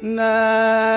No.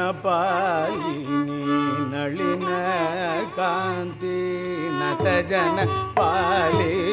ಜನಪಾಲಿನಿ ನಳಿನ ಕಾಂತಿ ನತ ಜನ ಪಾಲಿನಿ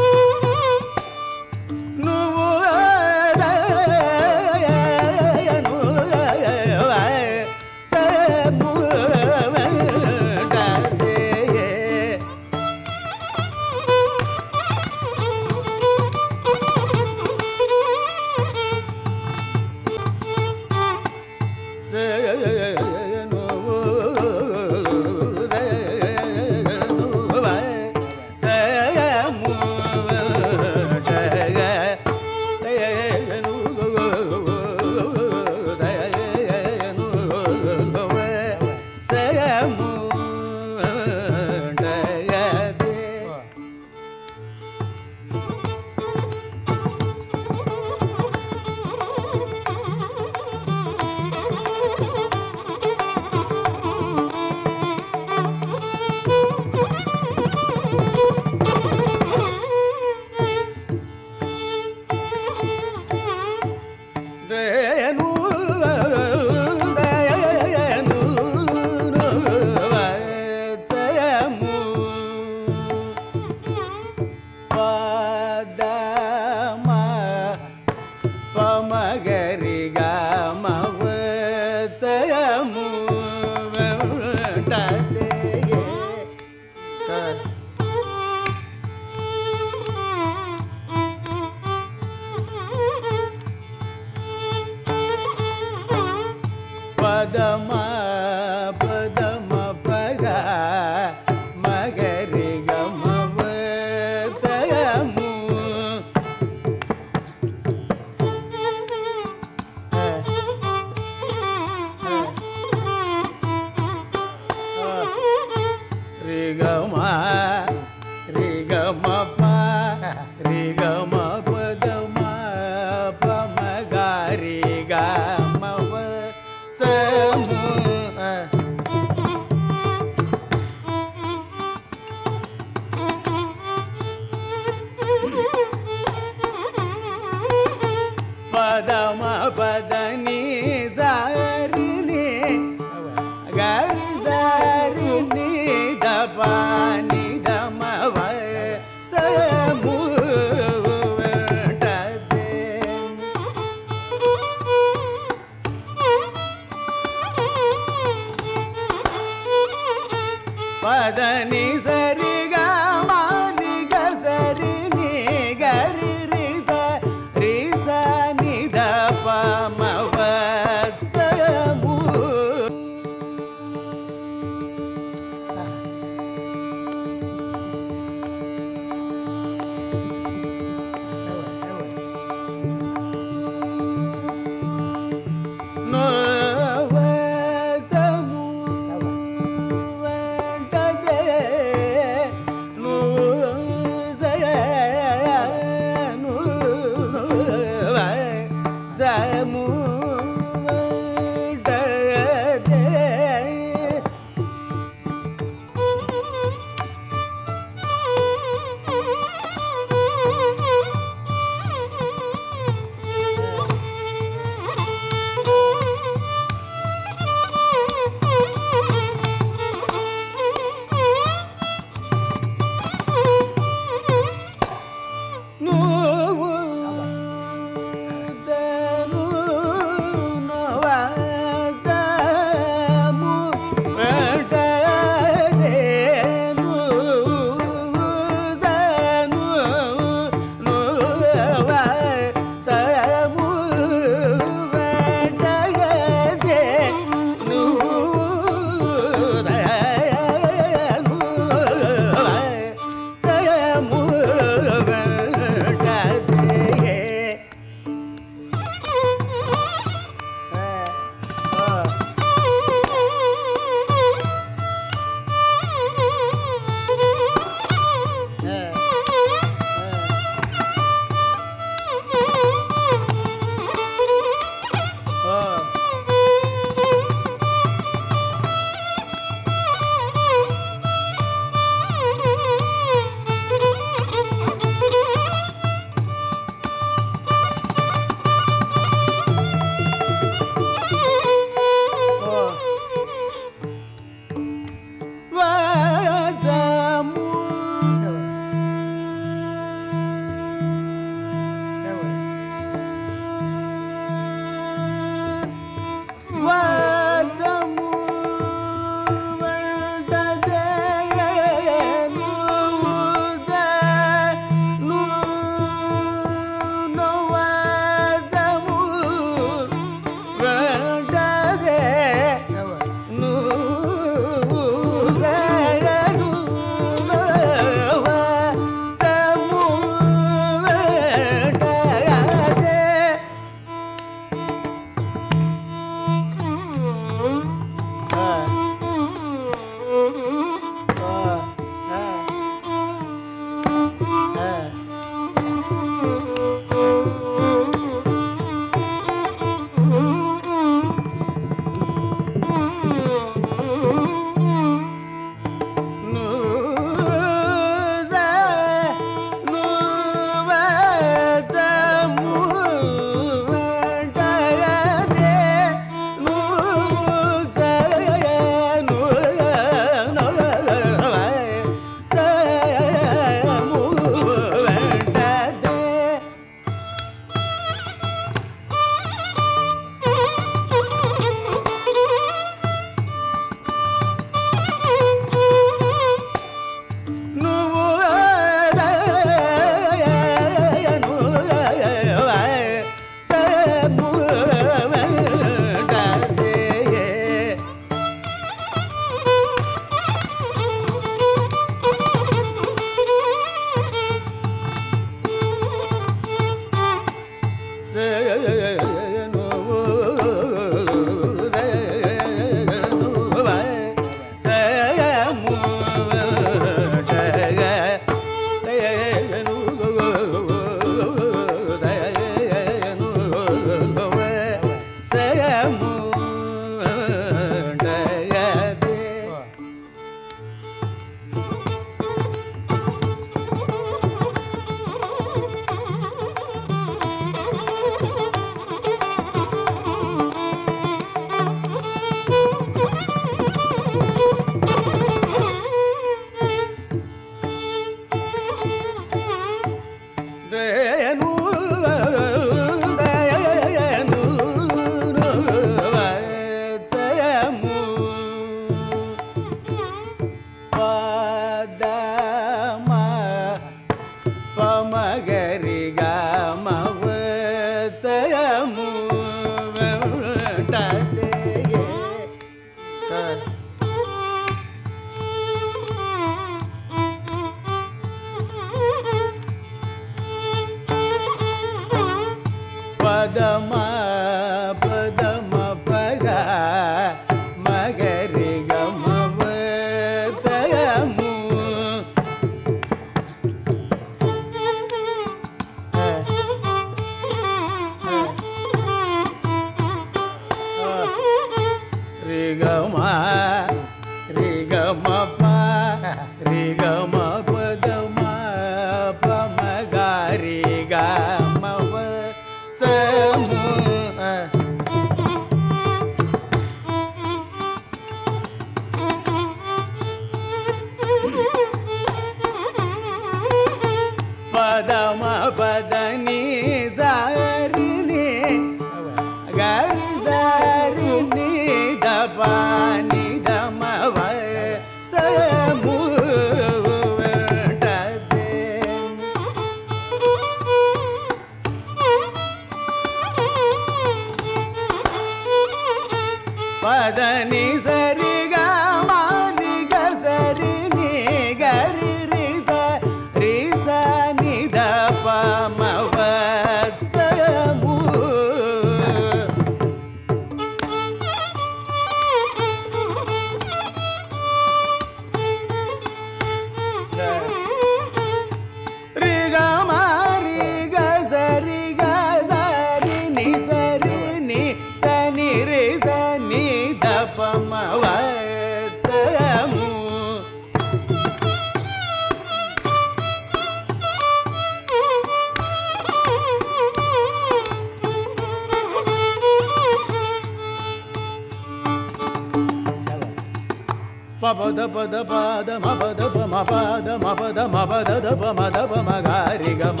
పద పాద మపద పమ పాద మపద మపద పమ దపమ గారి గమ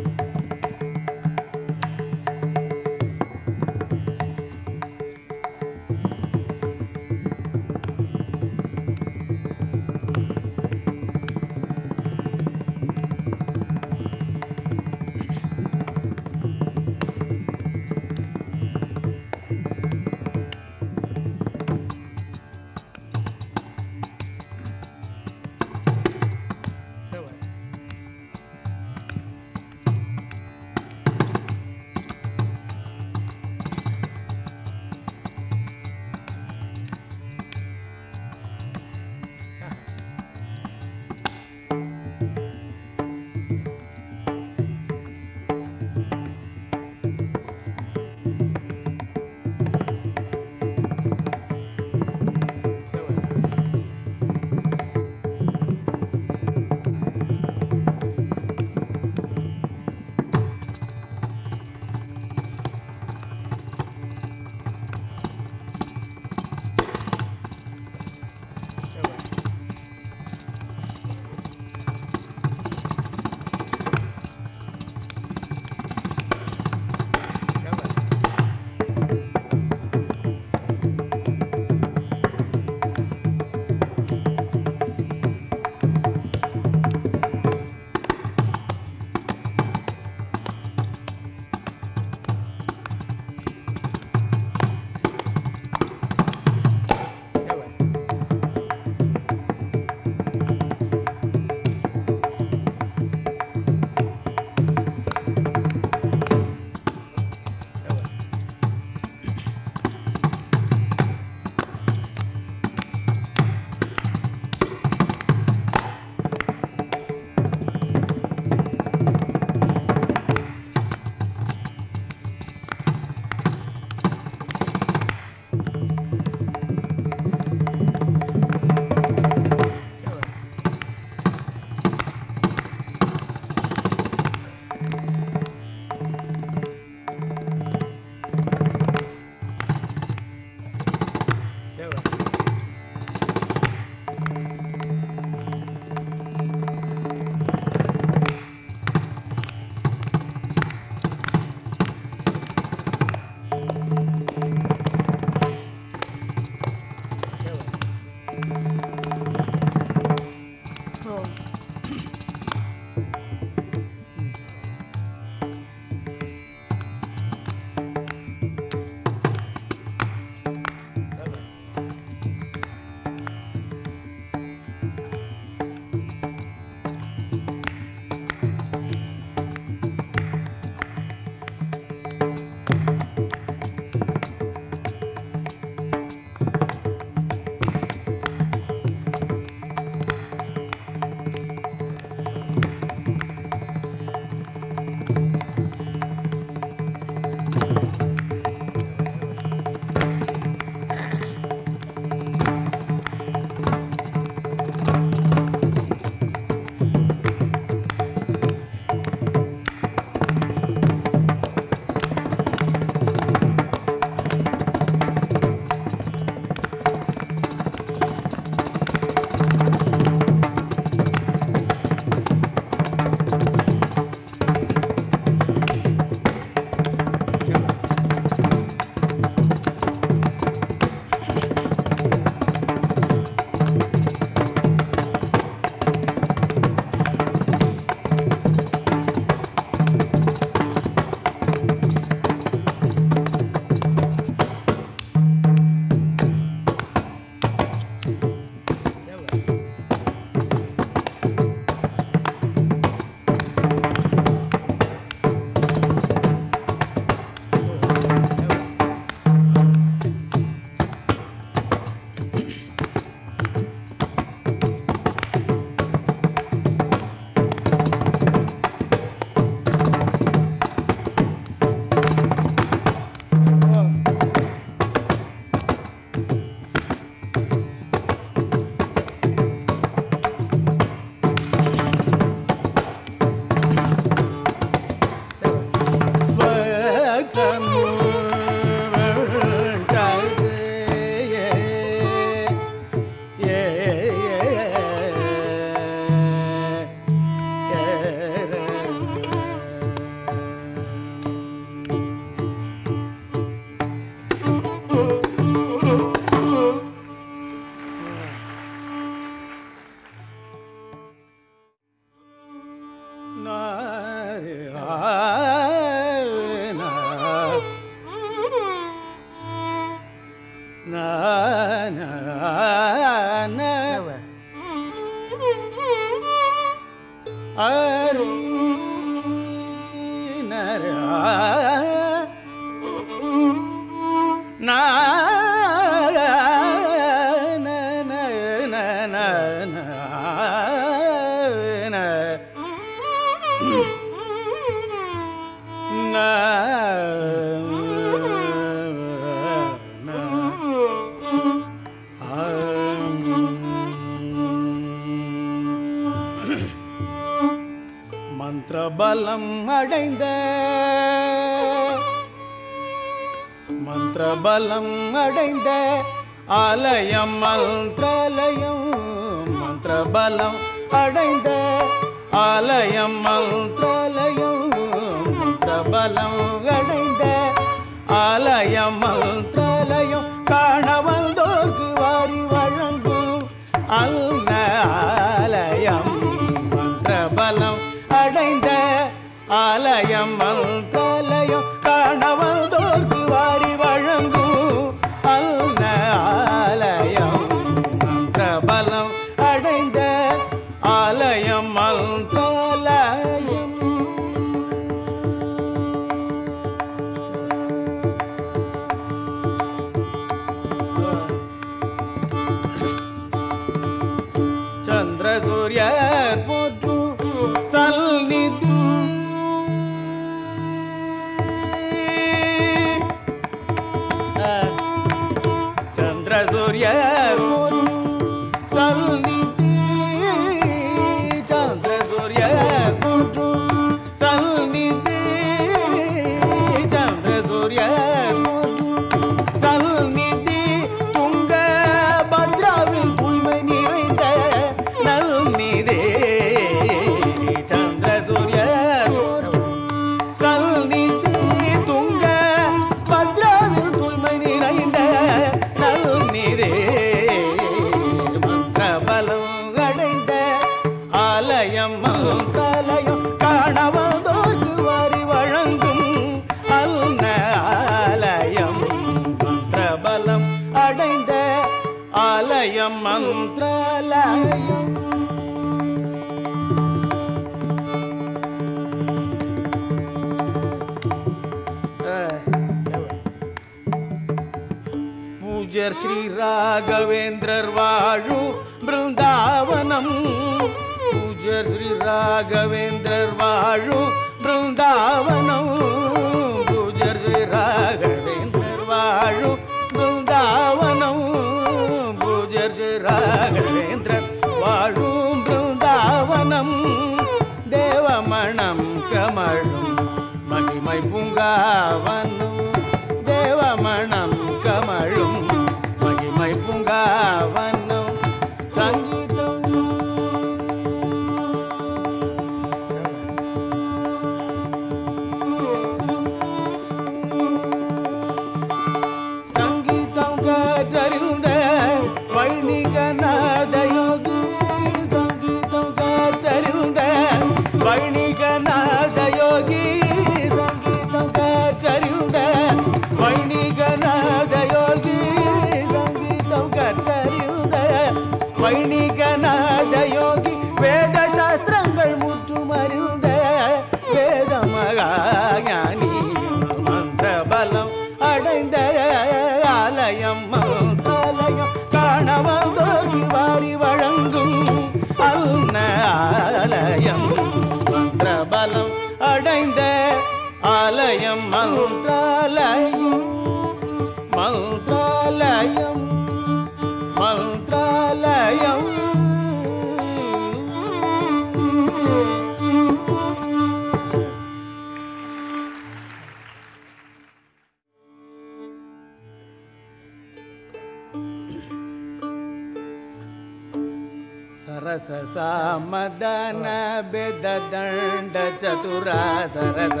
tu raza, raza.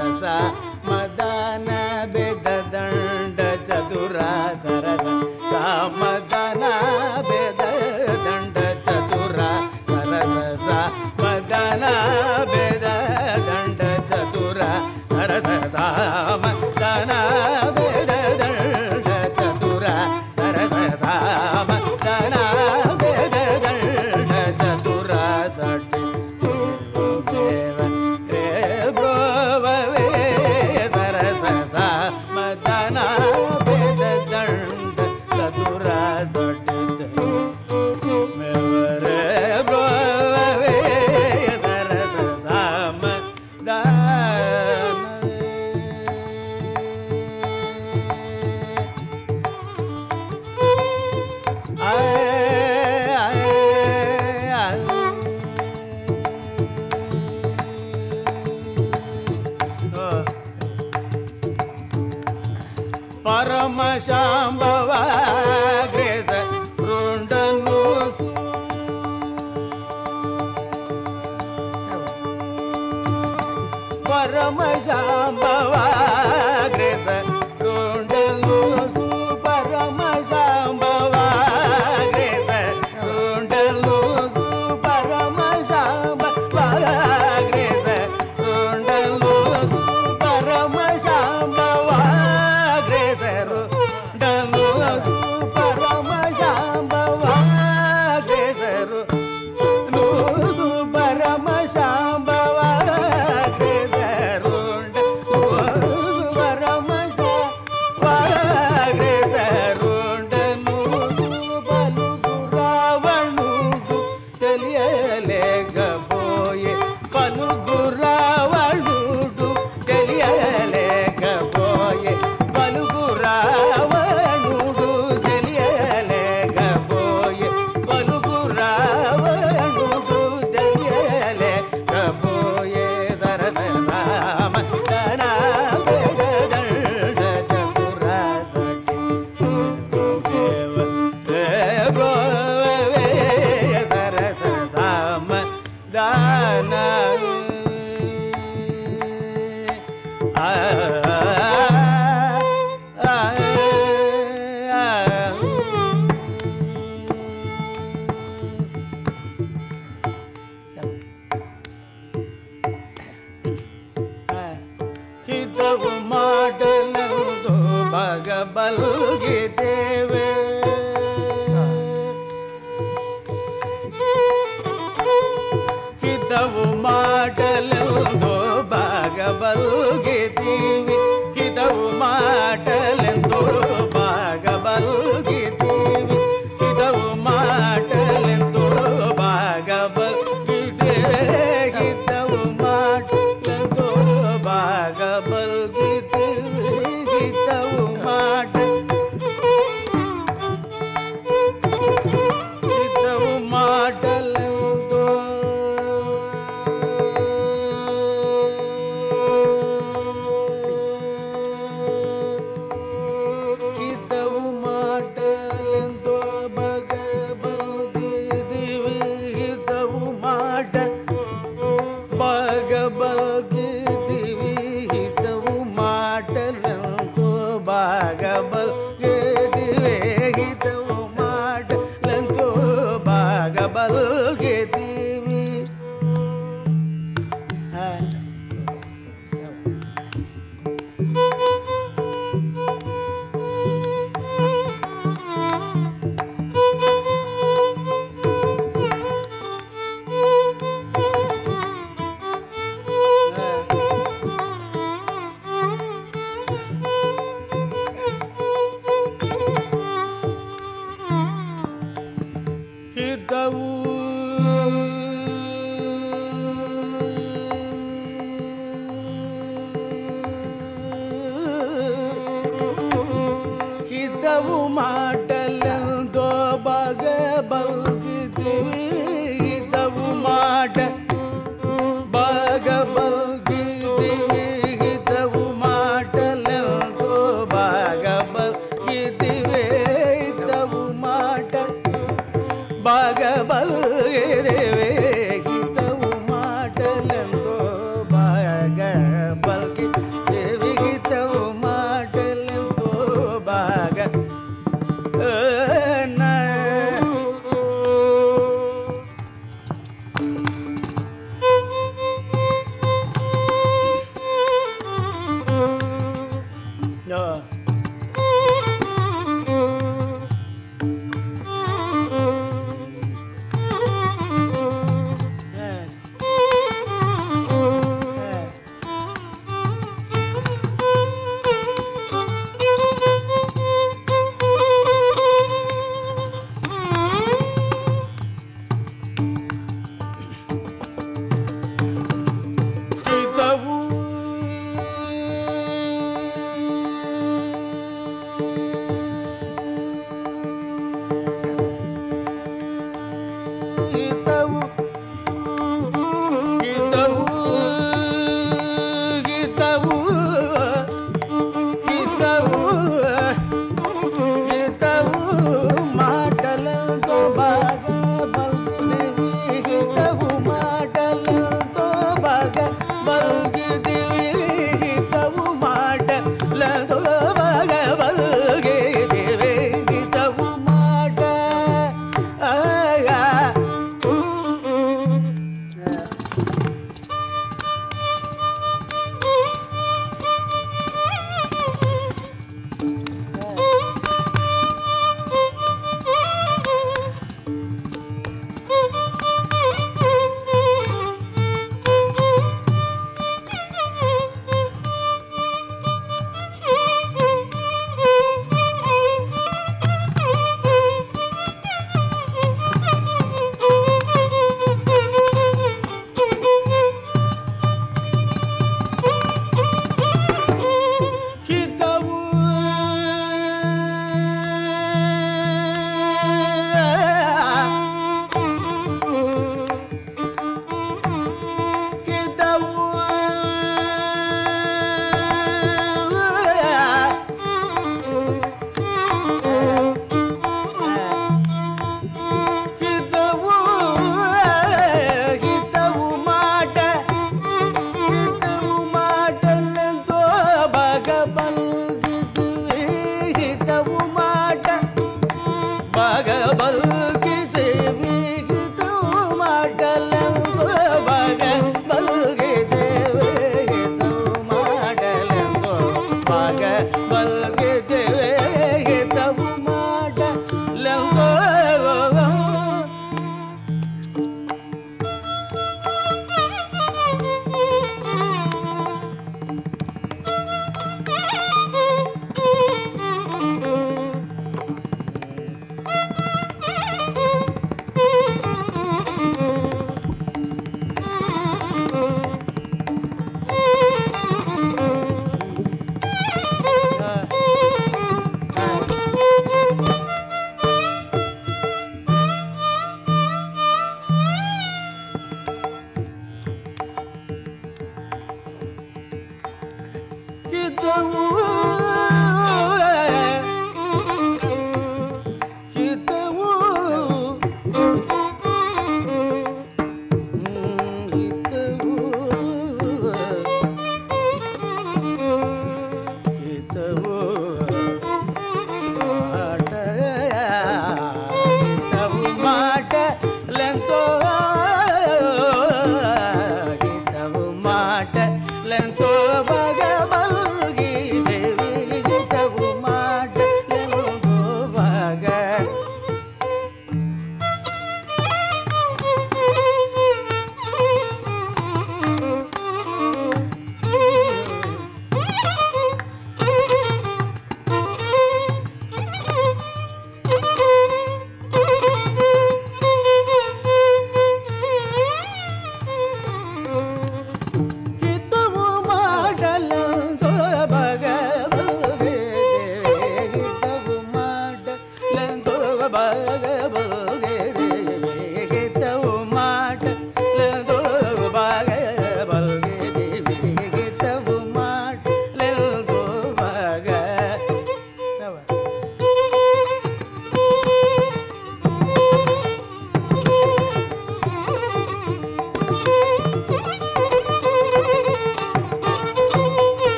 ತವು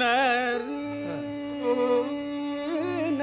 நரி ந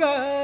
girl.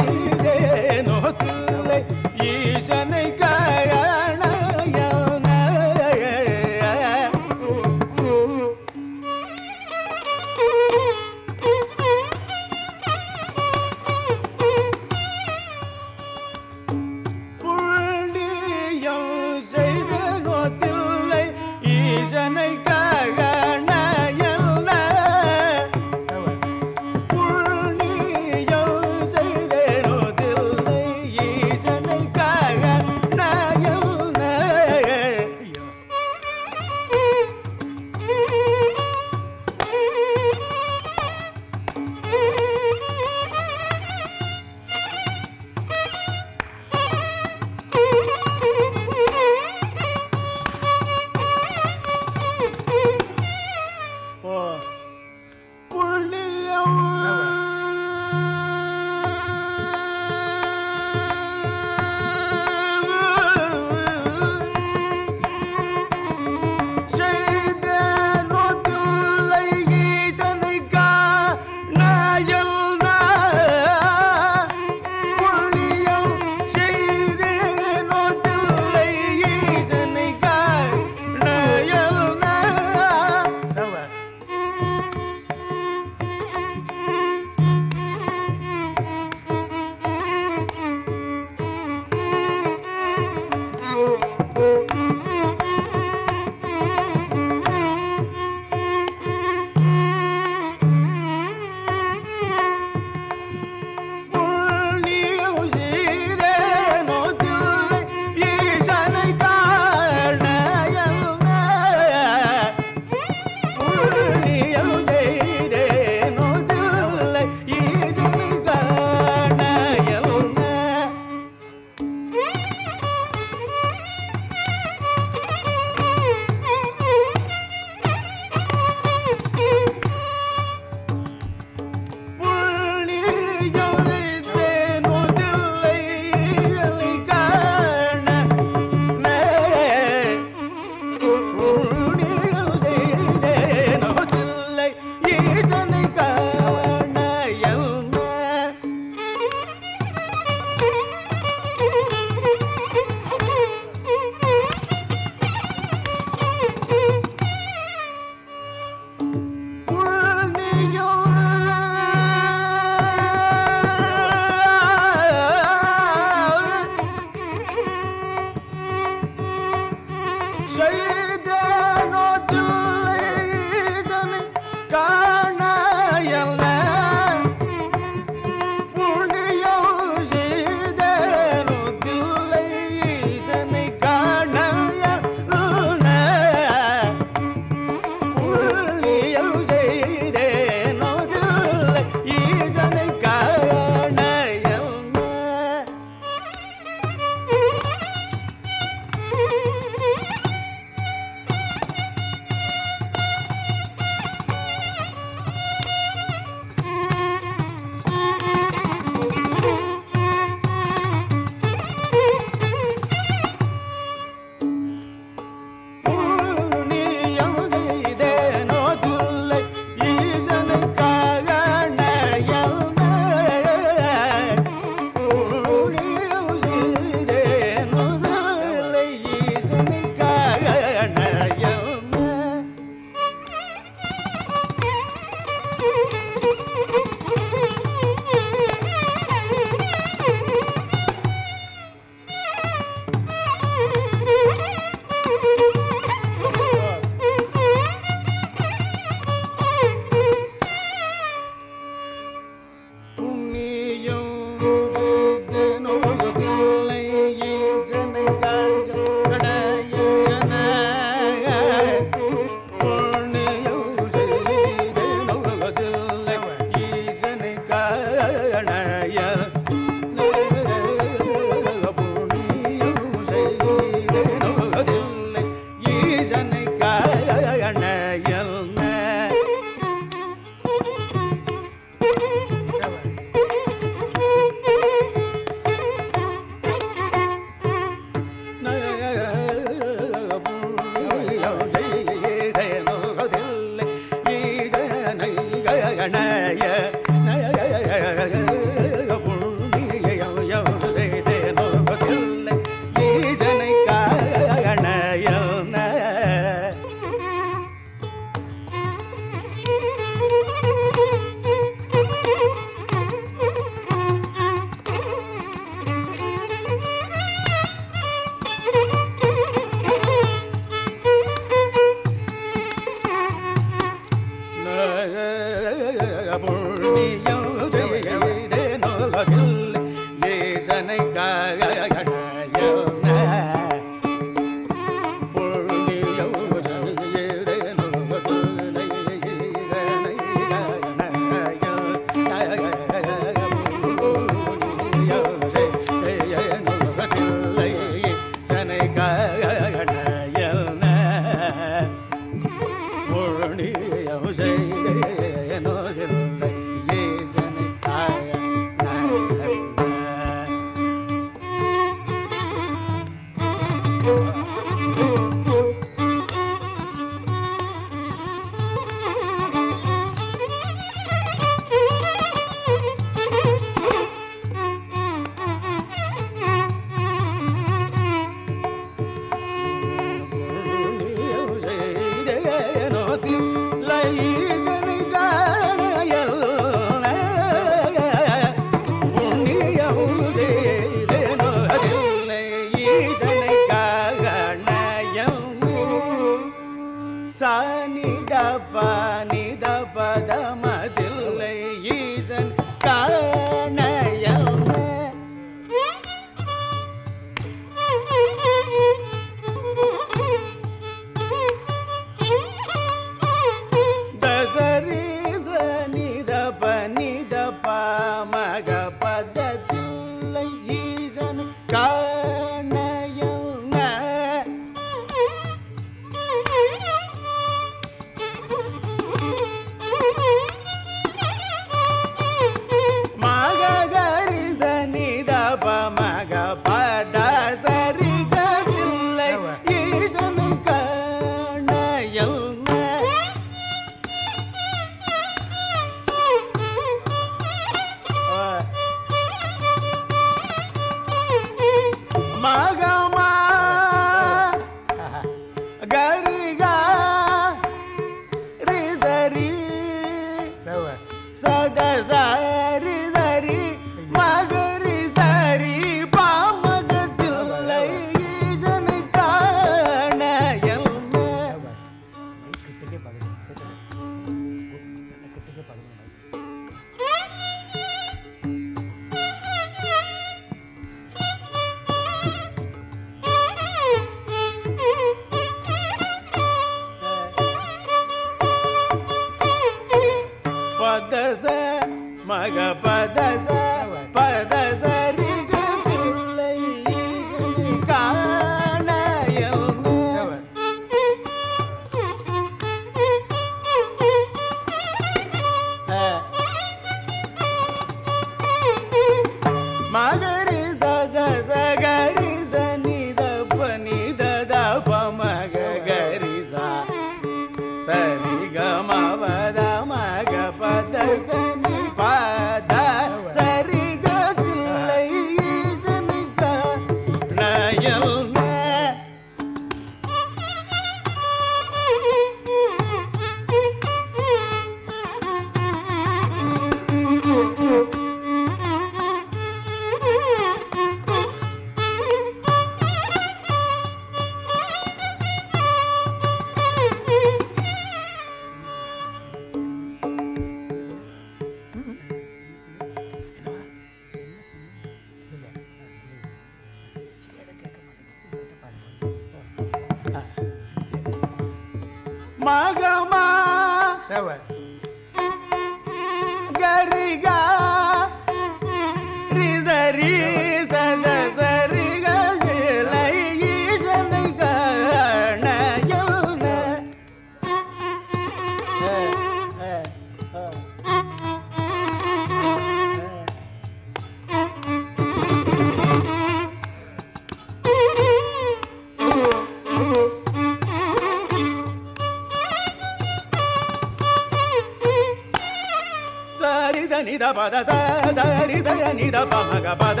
పద ద ద రి ద ని ద ప గ పద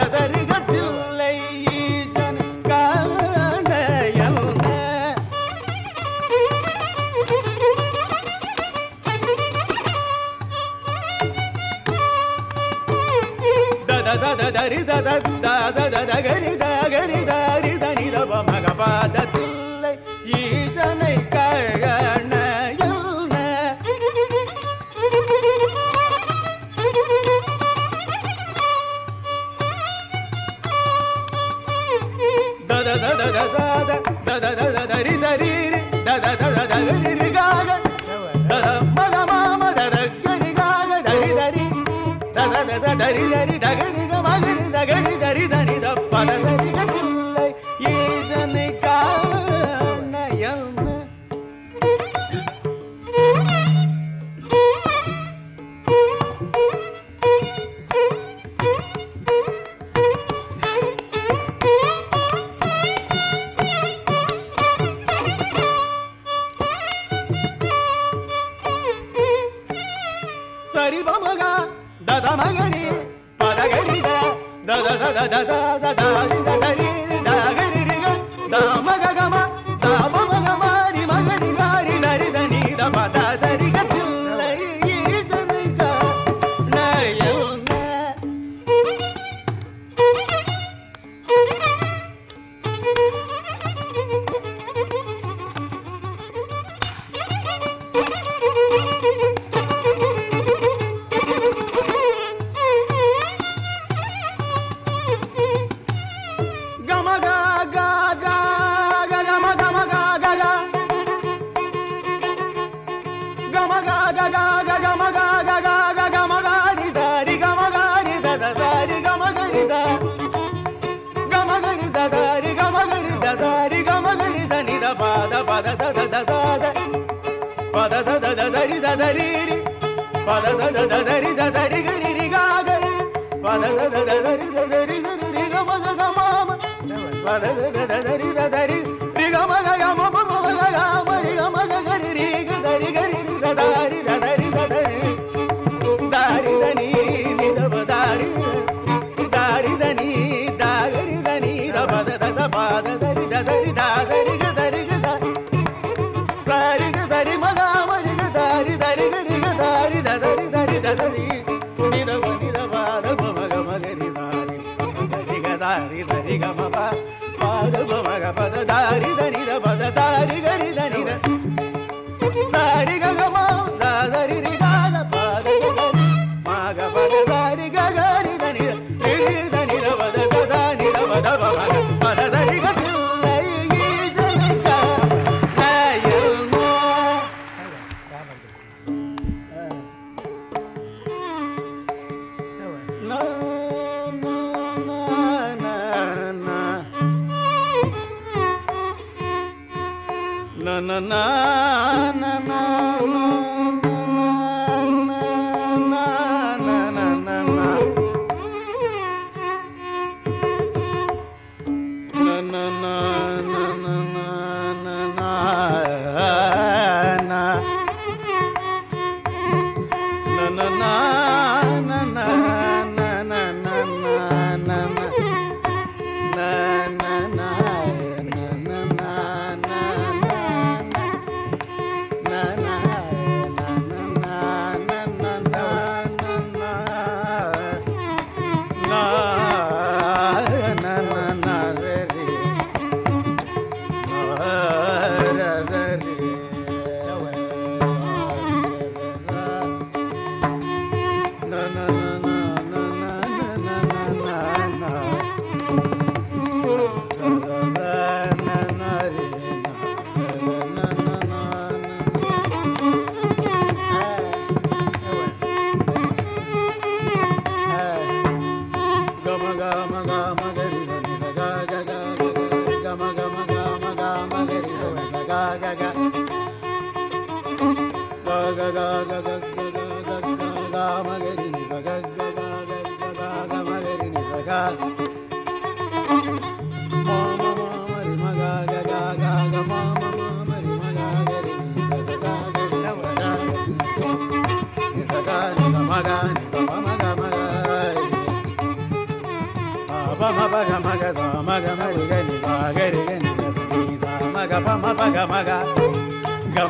ராமகனி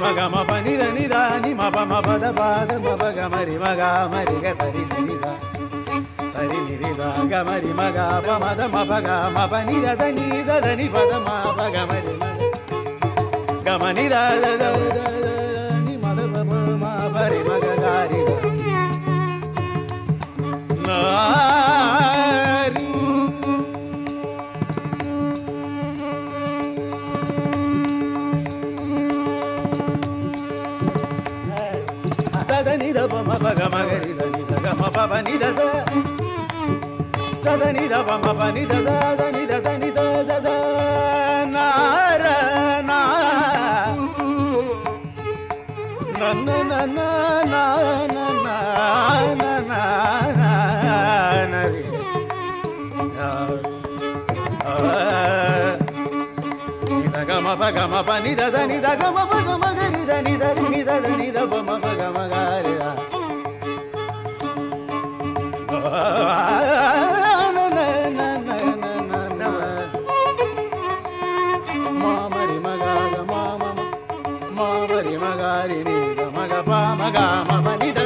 మగమ పనిద నిదాని మప మపద పాద మప గమరి మగ మరిగ సరి నిరిసా సరి నిరిసా గమరి మగ పమద మప గ మప నిద నిద దని పద మప గమరి గమ నిద ని మద మప మరి మగ గారి నా గ మగరి దని ద గ మ ప ప ని ద ద స ద ని ద ప మ ప ని ద ద ద ని ద ద ని ద మగ మమనిద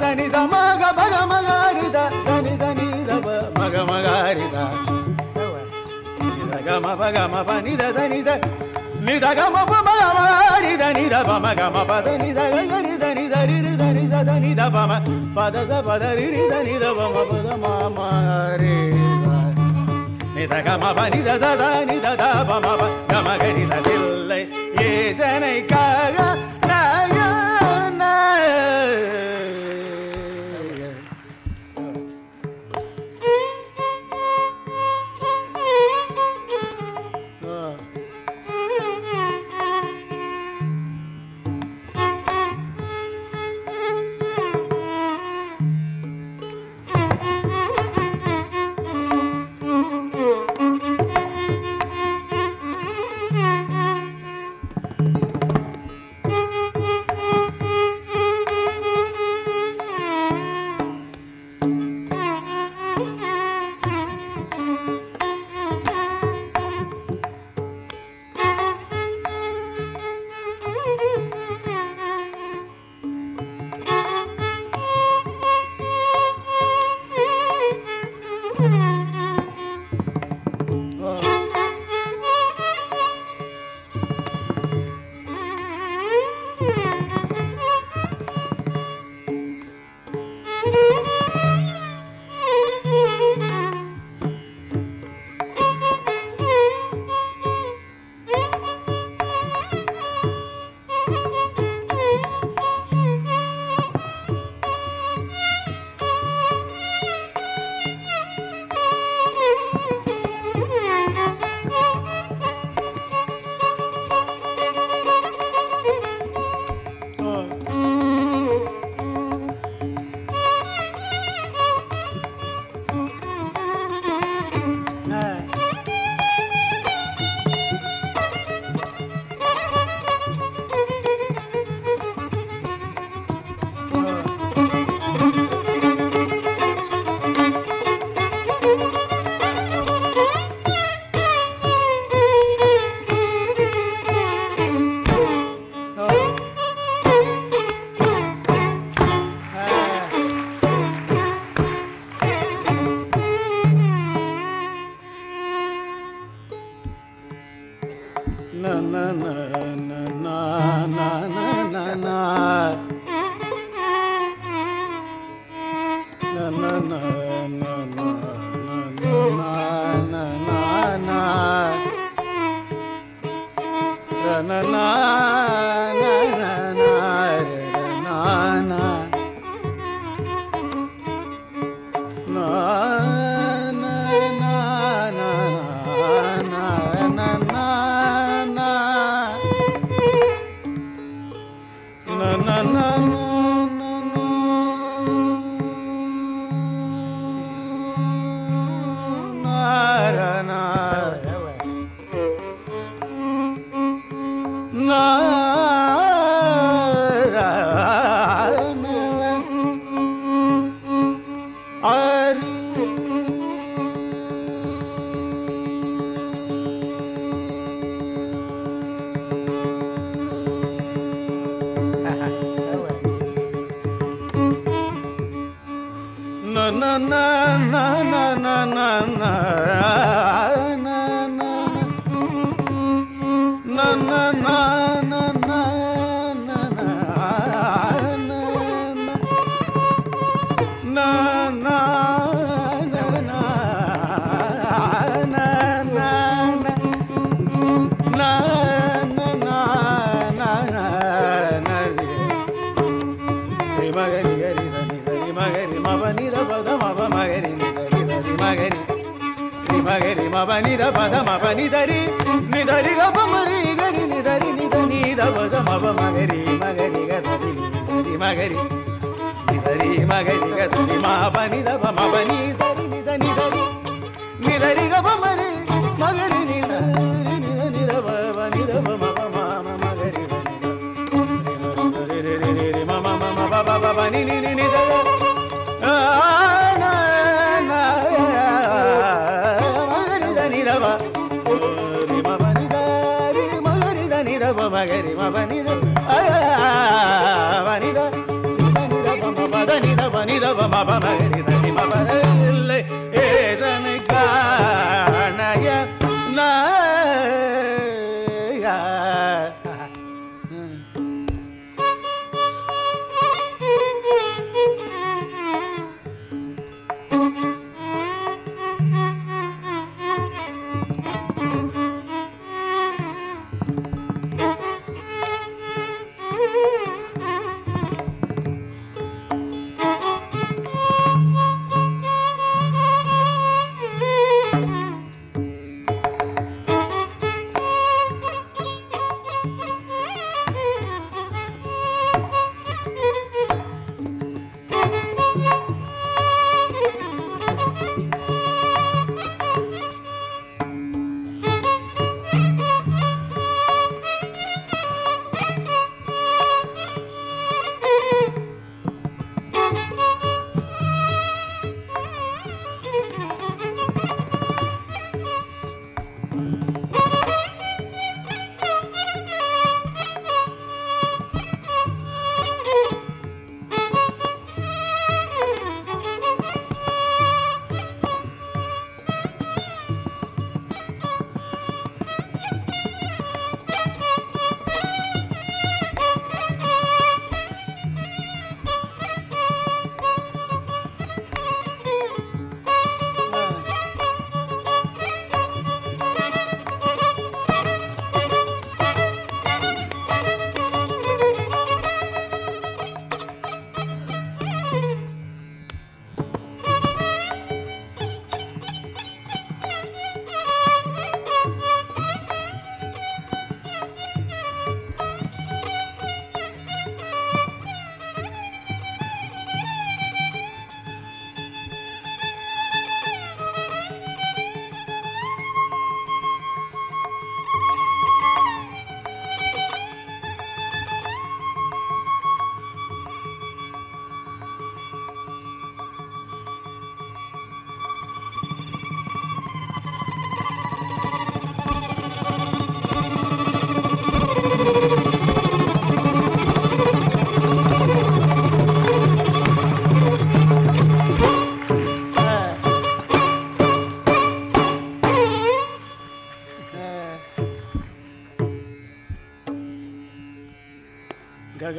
దని ద మగ భగ మగారిద దని దని ద మగ మగారిద గమ భగ మ పని ద దని ద నిద గమ మగ మగారిద నిద బమ గమ పద నిద గరి దని దరి దని ద దని ద బమ పద స పద రి దని ద బమ పద మా మా రే నిదగమపనిదదని దదపమప గమగరి సదిల్లై ఏసనై కాగా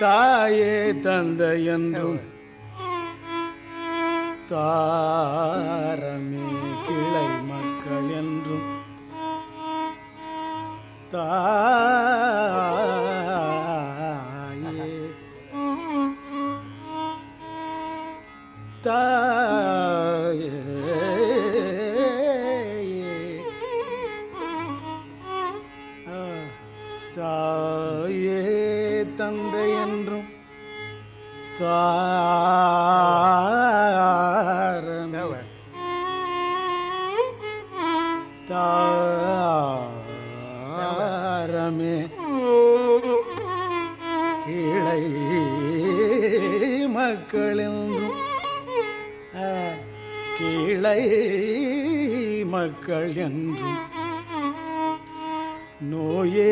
தாயே தந்தை என்றும் தாரமே கிளை மக்கள் என்றும் தா மக்கள் என்றும் நோயே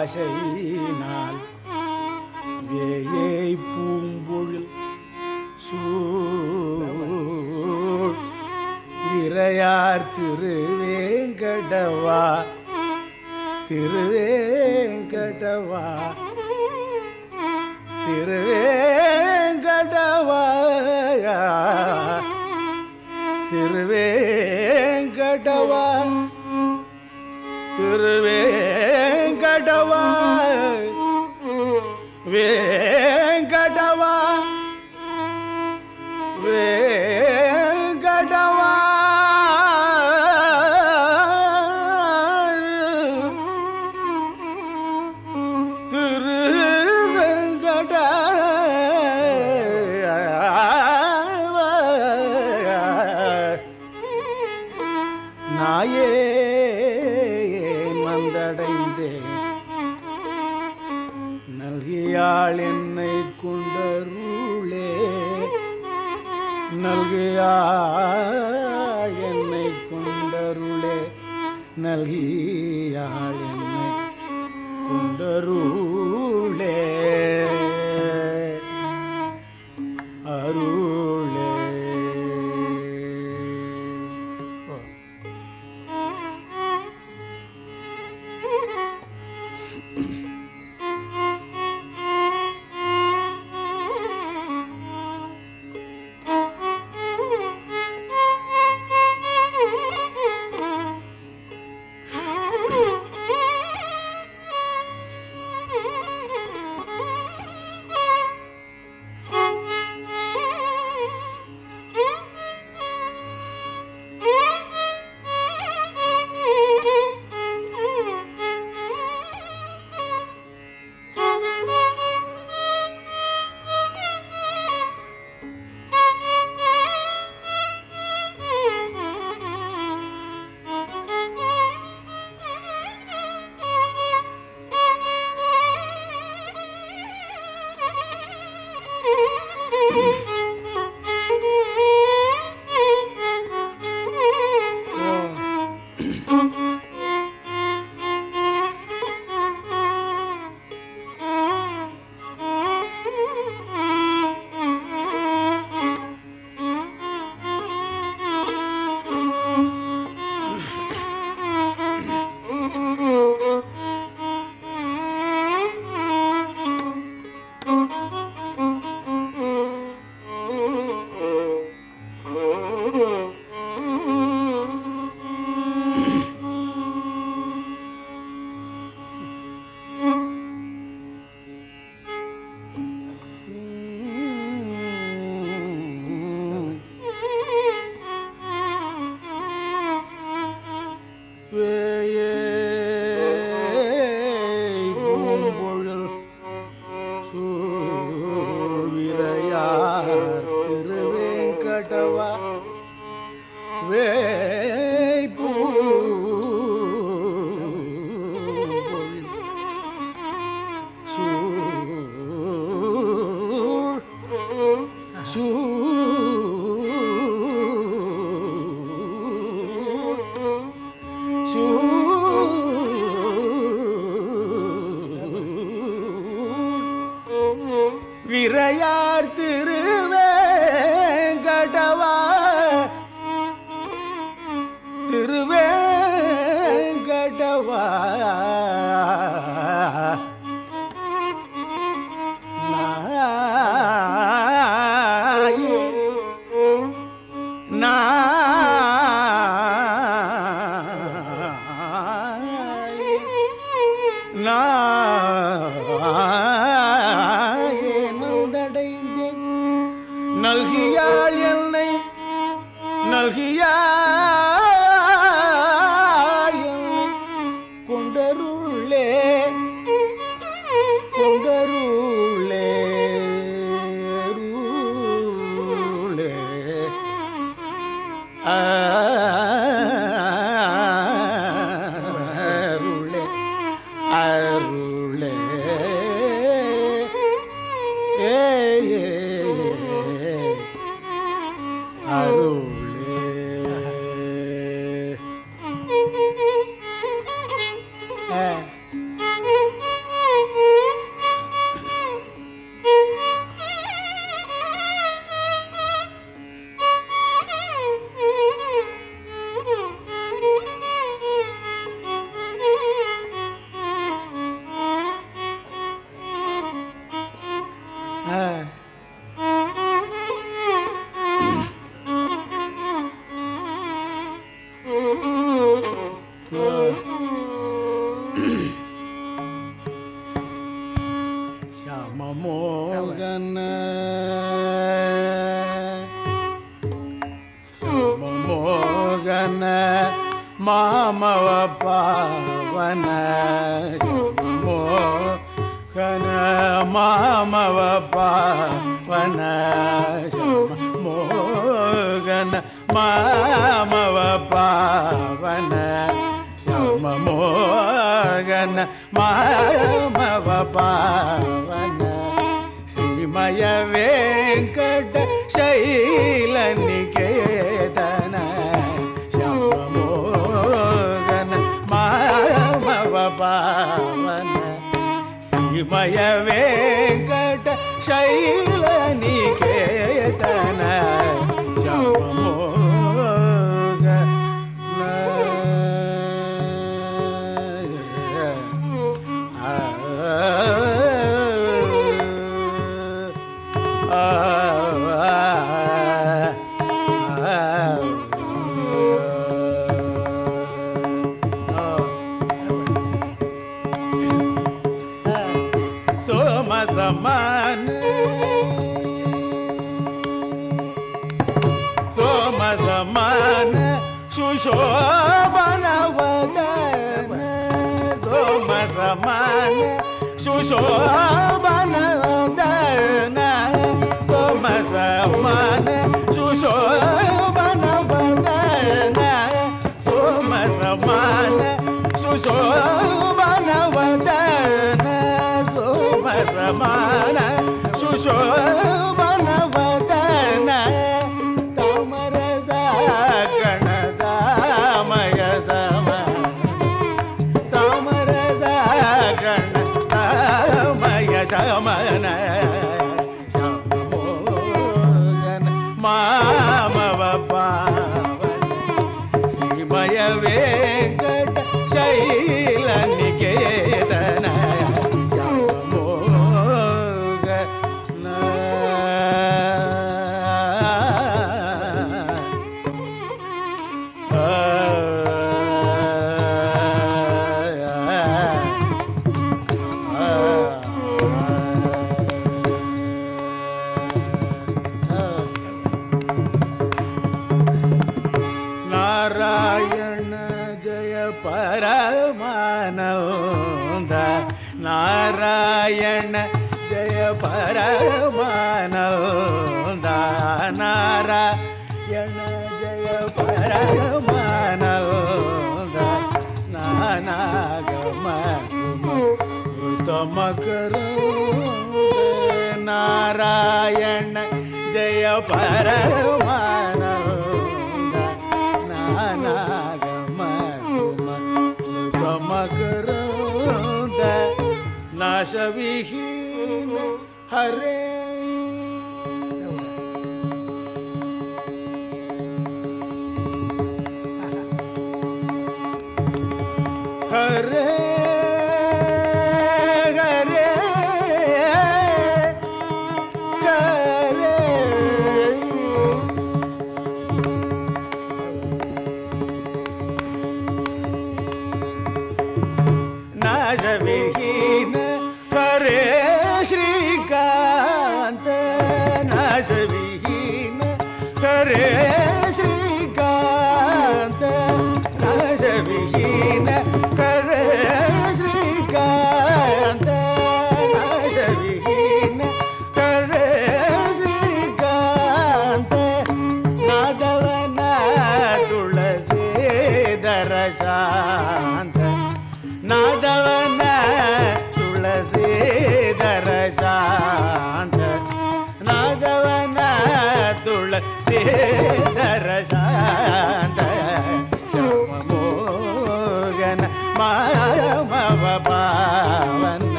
ஆசையினால் வேயை பூம்பொழில் சூழ். இறையார் திருவேங்கடவா திருவேங்கடவா.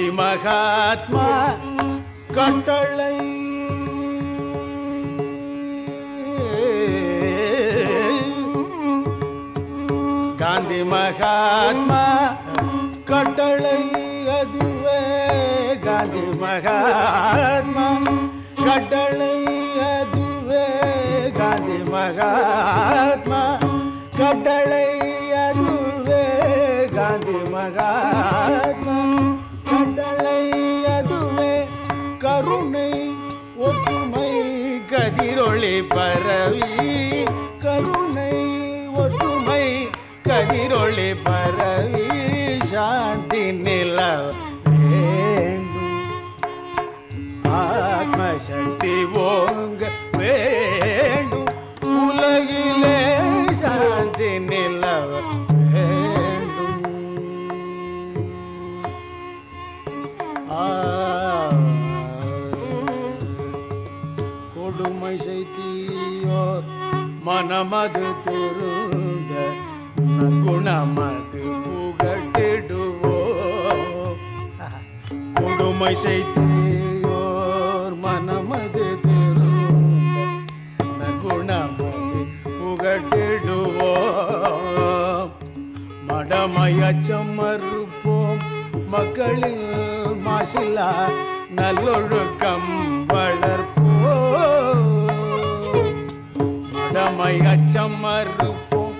ஆதி மகாத்மா கட்டளை. காந்தி மகாத்மா கட்டளை அதுவே. காந்தி மகாத்மா கட்டளை அதுவே. காந்தி மகாத்மா கட்டளை அதுவே. காந்தி மகாத்மா கதிரொளி பரவி கருணை ஒற்றுமை. கதிரொளி பரவி சாந்தி நில வேண்டும். ஆத்மசக்தி ஓ குணமது துருந்த குணமது புகட்டிடுவோ கொடுமை செய்தோர் மனமது திருந்த குணமது புகட்டிடுவோ மடமையச்சம் மறுப்போம் மக்களில் மாசிலா நல்லொழுக்கம் நம்மை அச்சமறுப்போம்.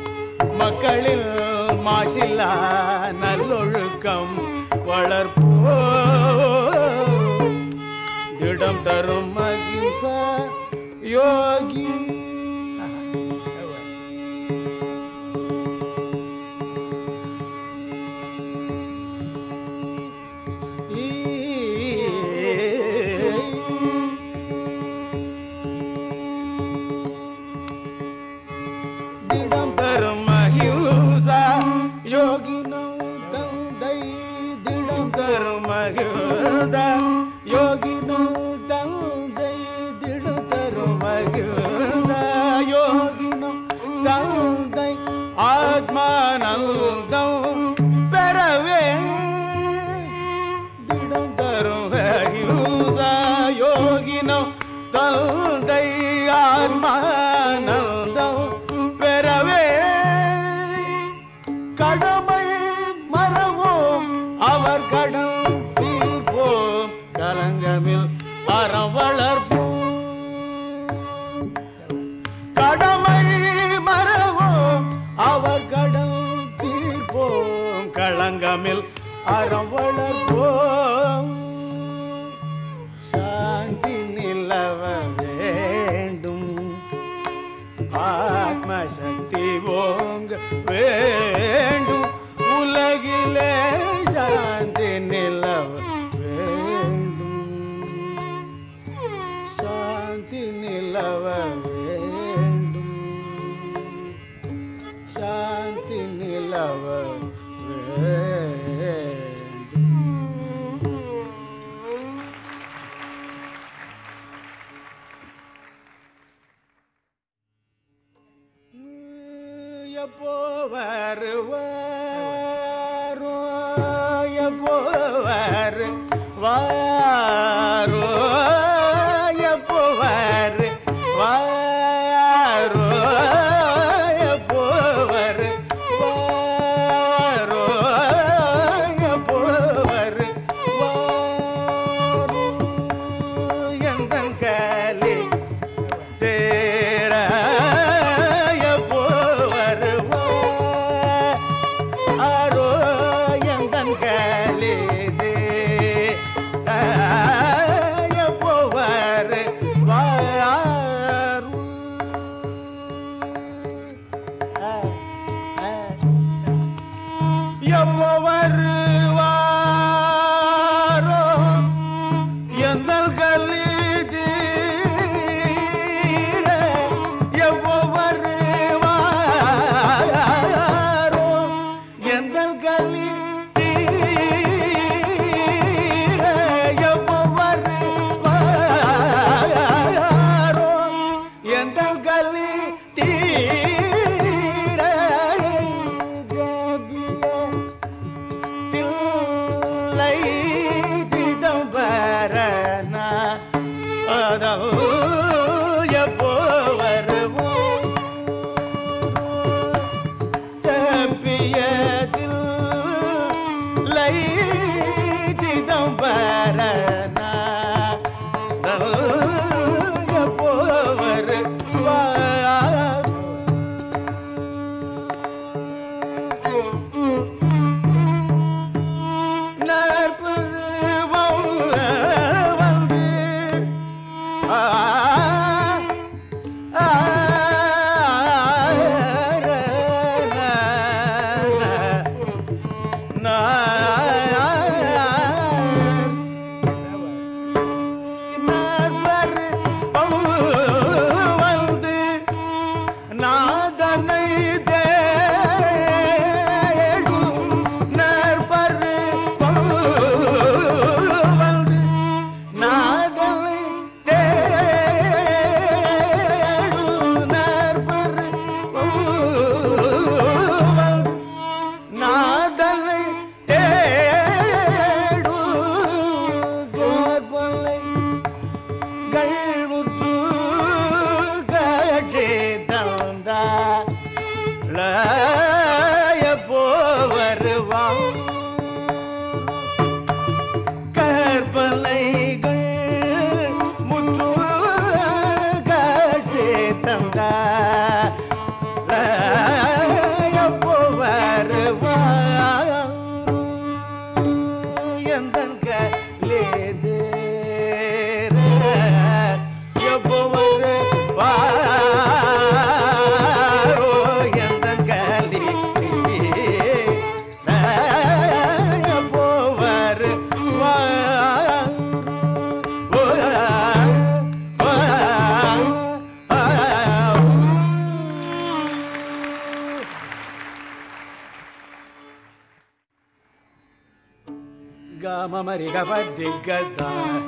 மக்களில் மாசில்லா நல்லொழுக்கம் வளர்ப்போ திடம் தரும் மகிழ்சா யோ gazan